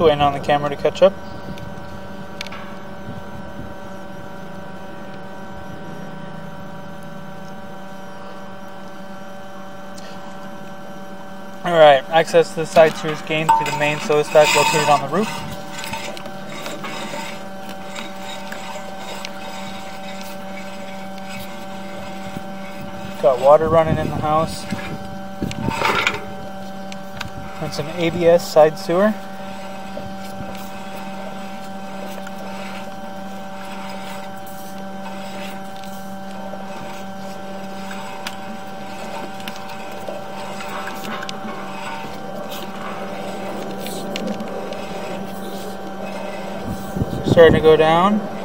Waiting on the camera to catch up. Alright, access to the side sewers gained through the main soda stack located on the roof. Got water running in the house. It's an ABS side sewer. Starting to go down.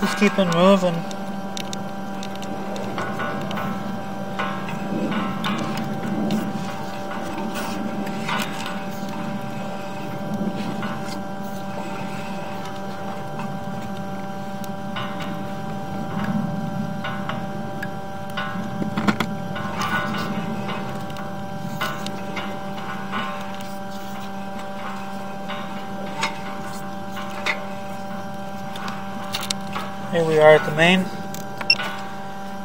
Just keep it moving. Here we are at the main.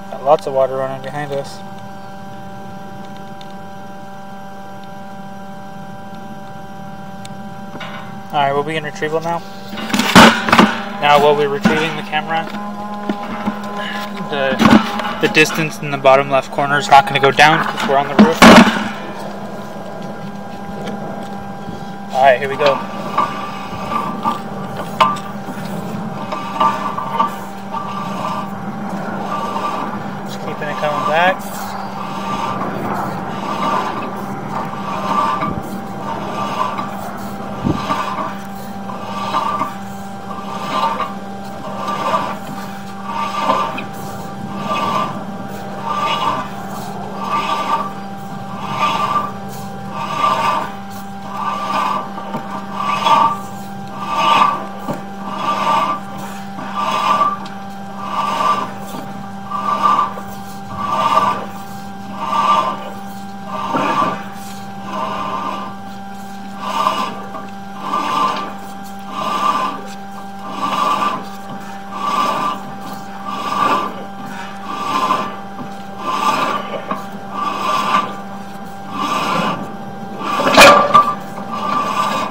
Got lots of water running behind us. Alright, we'll be in retrieval now. Now while we're retrieving the camera, the, the distance in the bottom left corner is not going to go down because we're on the roof. Alright, here we go. Just keeping it coming back.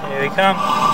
Here they come.